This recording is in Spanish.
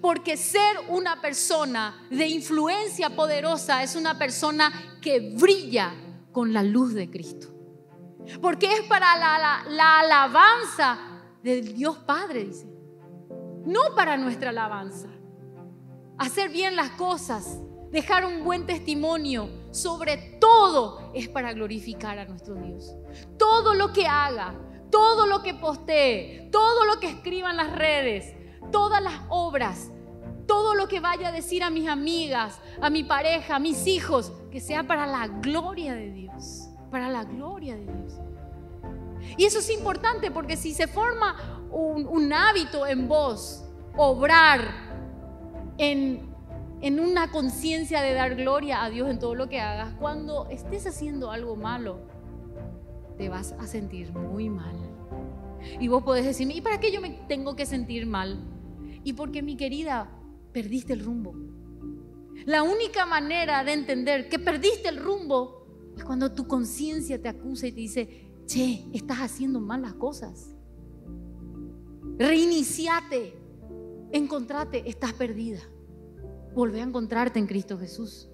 Porque ser una persona de influencia poderosa es una persona que brilla con la luz de Cristo. Porque es para la, la alabanza del Dios Padre, dice. No para nuestra alabanza. Hacer bien las cosas, dejar un buen testimonio, sobre todo es para glorificar a nuestro Dios. Todo lo que haga, todo lo que postee, todo lo que escriba en las redes, todas las obras, todo lo que vaya a decir a mis amigas, a mi pareja, a mis hijos, que sea para la gloria de Dios, para la gloria de Dios. Y eso es importante porque si se forma un, hábito en vos, obrar en, en una conciencia de dar gloria a Dios en todo lo que hagas, cuando estés haciendo algo malo, te vas a sentir muy mal. Y vos podés decirme, ¿y para qué yo me tengo que sentir mal? Y porque mi querida, perdiste el rumbo. La única manera de entender que perdiste el rumbo es cuando tu conciencia te acusa y te dice, che, estás haciendo mal las cosas. Reiniciate, encontrate, estás perdida. Volvé a encontrarte en Cristo Jesús.